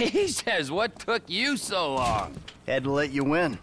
He says, what took you so long? Had to let you win.